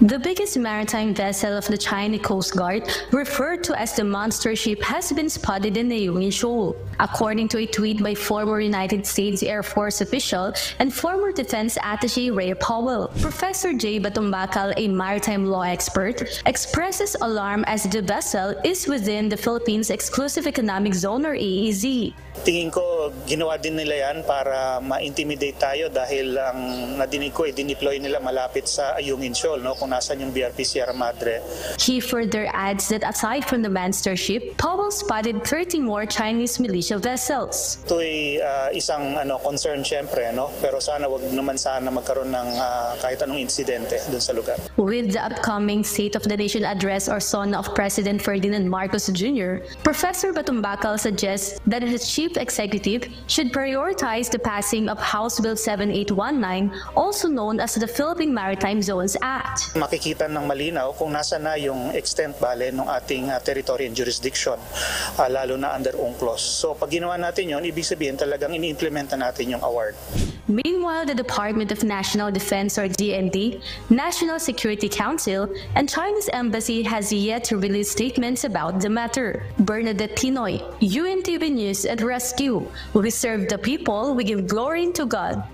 The biggest maritime vessel of the China Coast Guard, referred to as the monster ship, has been spotted in the Ayungin Shoal. According to a tweet by former United States Air Force official and former Defense Attaché Ray Powell, Professor Jay Batumbakal, a maritime law expert, expresses alarm as the vessel is within the Philippines Exclusive Economic Zone or AEZ. Tingin ko, ginawa din nila yan para ma-intimidate tayo dahil ang nadinig ko, eh, dineploy nila malapit sa Ayungin Shoal, no? kung nasan yung BRP Sierra Madre. He further adds that aside from the monster ship, Powell spotted 30 more Chinese militia vessels. Ito ay ah, isang ano, concern syempre, no? pero sana wag naman sana magkaroon ng ah, kahit anong insidente dun sa lugar. With the upcoming State of the Nation address or SONA of President Ferdinand Marcos Jr., Professor Batumbakal suggests that his chief executive should prioritize the passing of House Bill 7819, also known as the Philippine Maritime Zones Act. Makikita ng malinaw kung nasa na yung extent bale ng ating uh, territory and jurisdiction, ah, lalo na under UNCLOS. So pag ginawa natin yon, ibig sabihin talagang ini-implementa natin yung award. Meanwhile, the Department of National Defense or DND, National Security Council, and China's embassy has yet to release statements about the matter. Bernadette Tinoy, UNTV News at Rescue. We serve the people, we give glory to God.